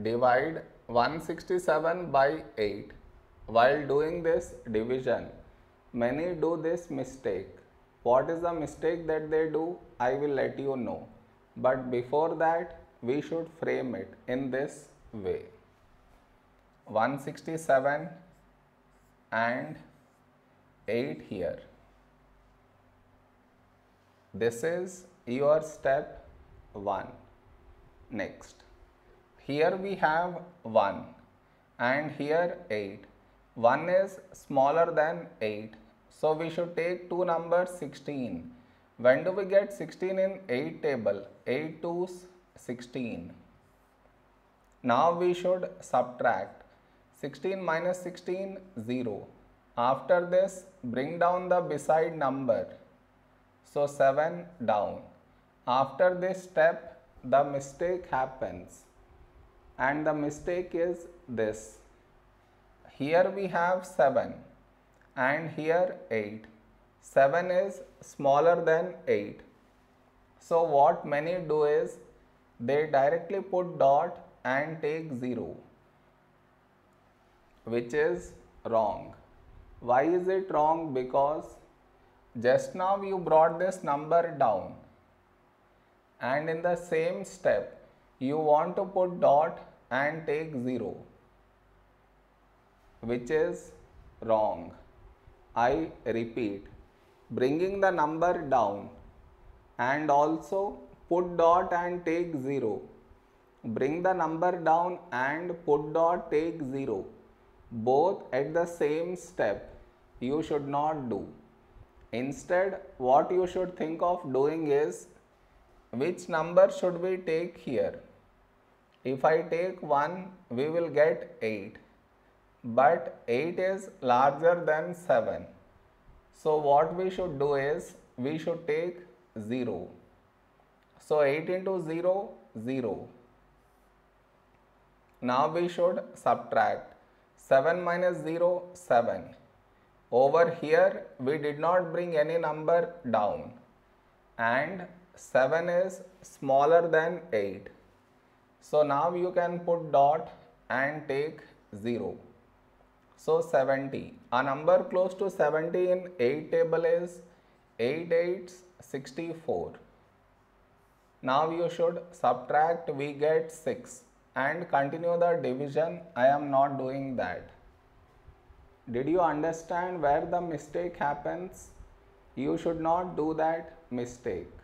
divide 167 by 8. While doing this division, many do this mistake. What is the mistake that they do? I will let you know. But before that, we should frame it in this way 167 and 8 here. This is your step 1. Next, here we have 1 and here 8. 1 is smaller than 8. So we should take two numbers 16. When do we get 16 in 8 table? 8 to 16. Now we should subtract 16 minus 16 0. After this bring down the beside number. So 7 down. After this step the mistake happens and the mistake is this. Here we have 7 and here 8. 7 is smaller than 8. So what many do is they directly put dot and take 0 which is wrong. Why is it wrong? Because just now you brought this number down and in the same step you want to put dot and take 0 which is wrong. I repeat bringing the number down and also put dot and take 0. Bring the number down and put dot take 0 both at the same step you should not do. Instead what you should think of doing is which number should we take here? If I take 1 we will get 8 but 8 is larger than 7. So what we should do is we should take 0. So 8 into 0, 0. Now we should subtract 7 minus 0, 7. Over here we did not bring any number down and 7 is smaller than 8. So now you can put dot and take 0. So 70. A number close to 70 in 8 table is 8 8s 64. Now you should subtract we get 6 and continue the division. I am not doing that. Did you understand where the mistake happens? You should not do that mistake.